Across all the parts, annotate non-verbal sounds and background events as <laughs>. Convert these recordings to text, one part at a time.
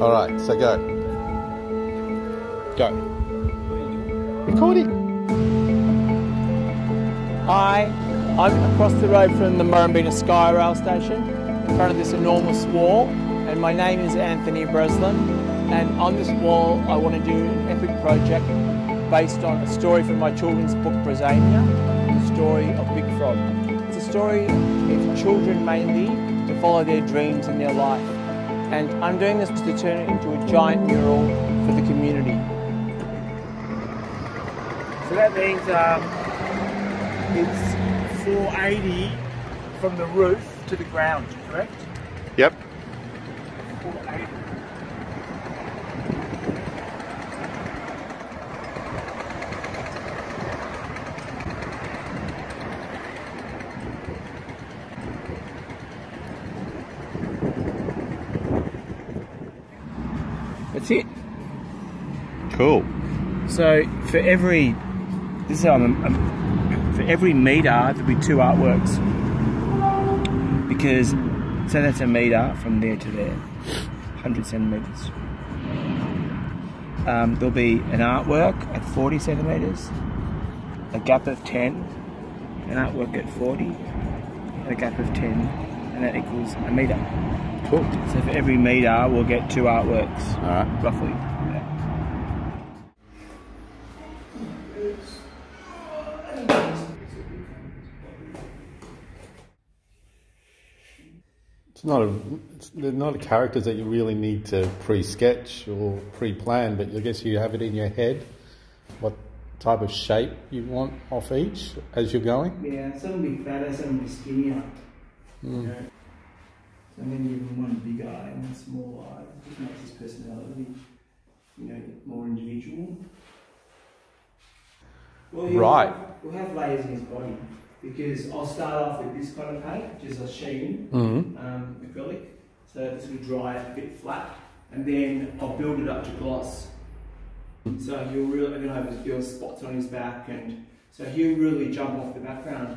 All right, so go. Go. Recording. Hi, I'm across the road from the Murrumbeena Sky Rail Station in front of this enormous wall, and my name is Anthony Breslin. And on this wall, I want to do an epic project based on a story from my children's book, Brezania, the story of Big Frog. It's a story of children mainly to follow their dreams in their life. And I'm doing this to turn it into a giant mural for the community. So that means um, it's 480 from the roof to the ground, correct? Yep. 480. That's it. Cool. So for every, this is how I'm, I'm- for every meter there'll be two artworks because so that's a meter from there to there, 100 centimeters. Um, there'll be an artwork at 40 centimeters, a gap of 10, an artwork at 40, and a gap of 10, and that equals a meter. Cool. So for every meter, we'll get two artworks, All right. roughly. Yeah. It's not a. It's, they're not characters that you really need to pre-sketch or pre-plan, but I guess you have it in your head what type of shape you want off each as you're going. Yeah, some will be fatter, some will be skinnier. Hmm. You know. And then you have one big eye and one small eye. It just makes his personality, you know, more individual. Well, Right. Have, we'll have layers in his body because I'll start off with this kind of paint, which is a sheen Mm-hmm. um, acrylic. So this will dry a bit flat, and then I'll build it up to gloss. So he'll really, and then I have little spots on his back, and so he'll really jump off the background.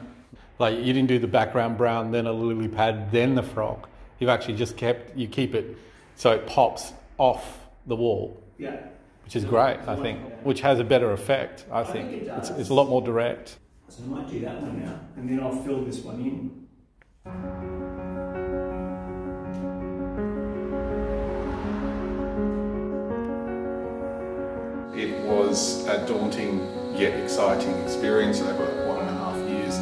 Like you didn't do the background brown, then a lily pad, then the frog. You've actually just kept. You keep it so it pops off the wall, Yeah. which is great. I think, which has a better effect. I think think it it's, does. it's a lot more direct. So I might do that one now, and then I'll fill this one in. It was a daunting yet exciting experience over one and a half years.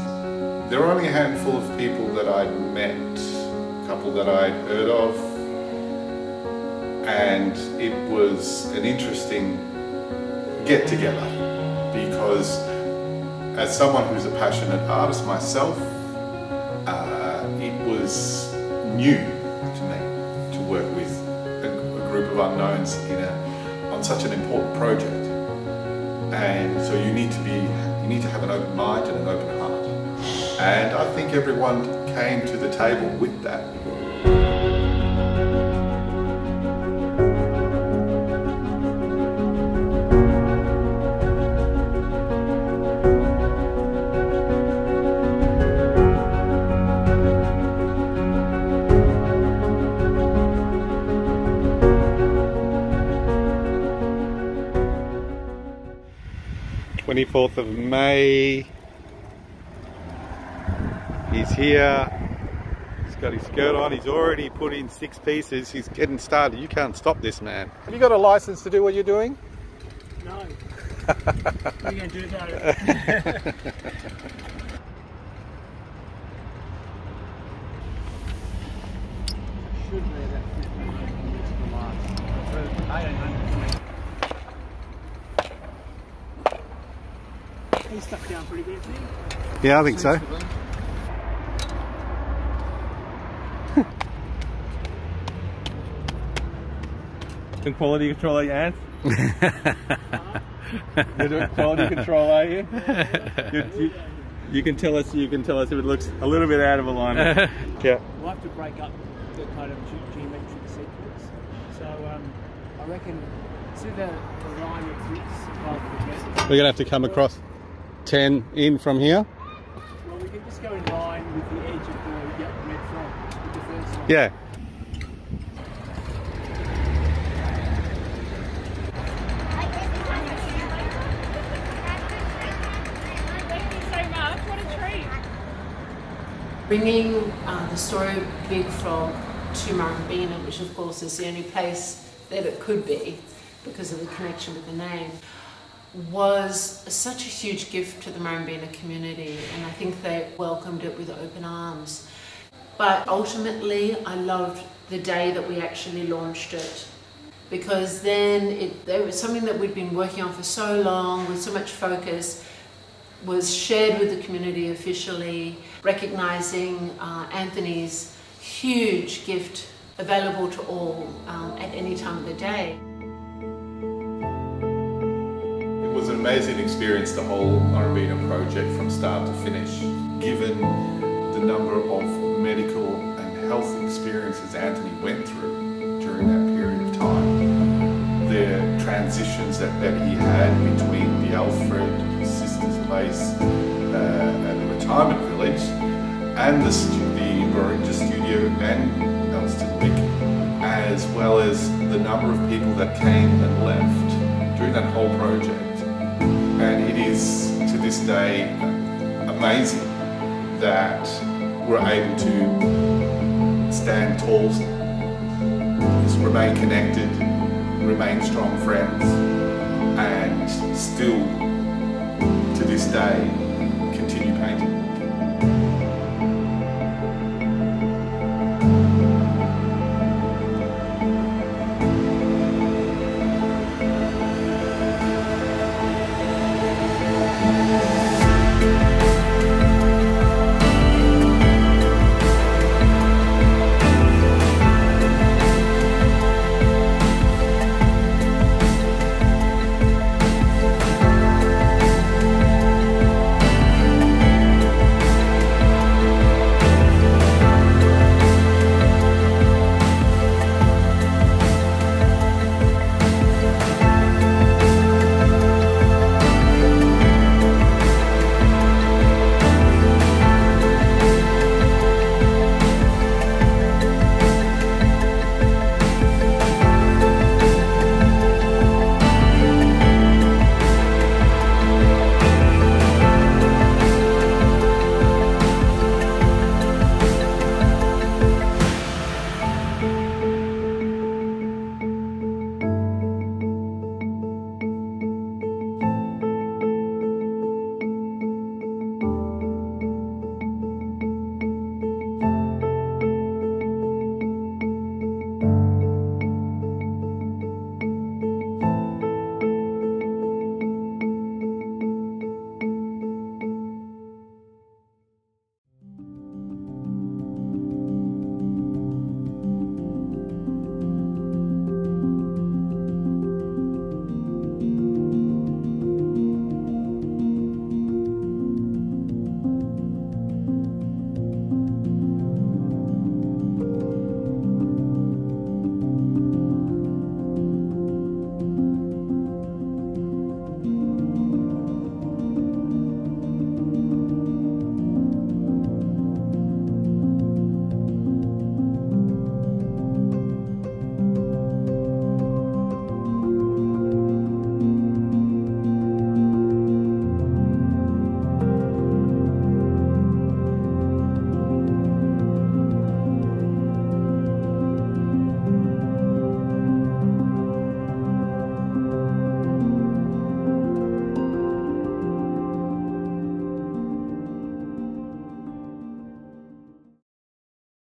There were only a handful of people that I'd met, a couple that I'd heard of, and it was an interesting get together because, as someone who's a passionate artist myself, uh, it was new to me to work with a, a group of unknowns a, on such an important project. And so you need to be, you need to have an open mind and an open heart. And I think everyone came to the table with that. Twenty fourth of May. He's here. He's got his skirt on. He's already put in six pieces. He's getting started. You can't stop this man. Have you got a license to do what you're doing? No. <laughs> We're going to do that. About 15 minutes to the last. So 1800 He's stuck down pretty good, isn't he? Yeah, I think so. And quality control your hands? <laughs> You're doing quality control, are you? You, you? you can tell us. You can tell us if it looks a little bit out of alignment. <laughs> yeah. We'll have to break up the kind of ge- geometric sequence. So um, I reckon see the, the line of this above the bed. We're gonna have to come across ten in from here. Well, we can just go in line with the edge of the yep, red frog the first line. Yeah. Bringing uh, the story of Big Frog to Murrumbeena, which of course is the only place that it could be because of the connection with the name, was such a huge gift to the Murrumbeena community and I think they welcomed it with open arms. But ultimately I loved the day that we actually launched it because then it, there was something that we'd been working on for so long with so much focus was shared with the community officially, recognising uh, Anthony's huge gift available to all um, at any time of the day. It was an amazing experience, the whole Murrumbeena project from start to finish, given the number of medical and health experiences Anthony went through during that period of time. The transitions that, that he had between the Alfred, place, uh, and the retirement village, and the, stu- the Barinja studio and Elston Wick, as well as the number of people that came and left during that whole project. And it is, to this day, amazing that we're able to stand tall, remain connected, remain strong friends, and still, this day continue painting.